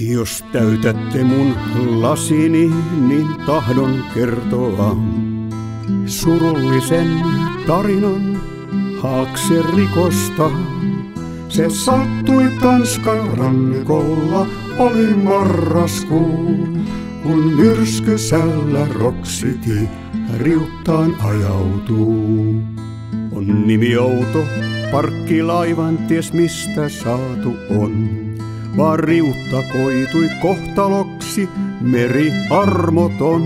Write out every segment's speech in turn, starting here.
Jos täytätte mun lasini, niin tahdon kertoa surullisen tarinan haakse rikosta. Se sattui Tanskan rannikolla, oli marraskuu, kun myrskysällä roksiti riuttaan ajautuu. On nimi outo, parkkilaivan ties mistä saatu on. Vaan riutta koitui kohtaloksi, meri armoton.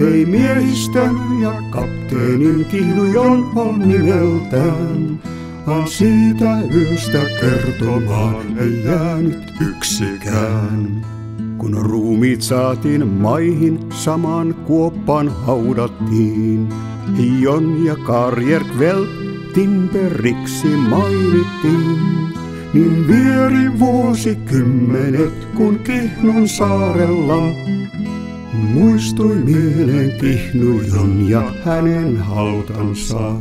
Ei miehistön ja kapteenin kihlujon on nimeltään, vaan siitä yöstä kertomaan ei jäänyt yksikään. Kun ruumiit saatiin maihin, samaan kuoppaan haudattiin. Jon ja Karjerkvel Timperiksi mainittiin. Niin vieri vuosikymmenet, kun Kihnun saarella muistui mieleen Kihnujon ja hänen hautansa.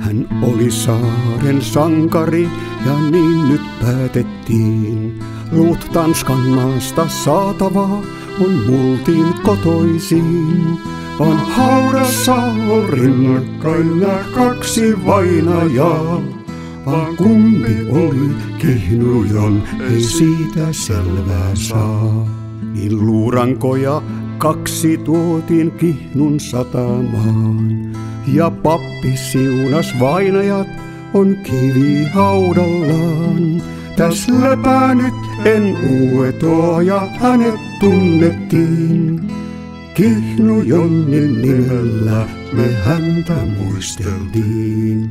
Hän oli saaren sankari ja niin nyt päätettiin. Luut Tanskan maasta saatavaa on multiin kotoisiin. On haudassa on rinnakkain nää kaksi vainajaa. Vaan kumpi oli kihnujon, ei siitä selvää saa. Niin luurankoja kaksi tuotiin kihnun satamaan. Ja pappi siunas vainajat on kivi haudallaan. Täs lepää nyt en uetoa ja hänet tunnettiin. Kihnu Jonnin nimellä me häntä muisteltiin.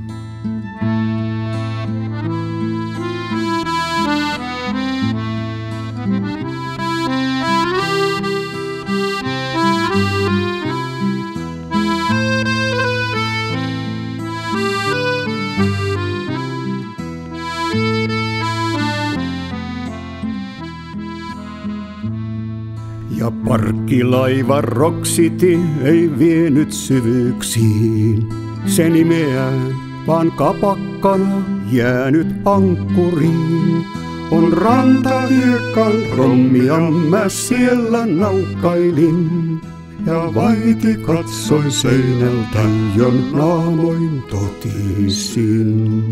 Ja parkkilaiva roksiti ei vienyt syvyyksiin se nimeään, vaan kapakkana jäänyt ankkuriin. On rantahiekan rommia mä siellä naukkailin. Ja vaiti katsoi seinältä, jon naamoin totisin.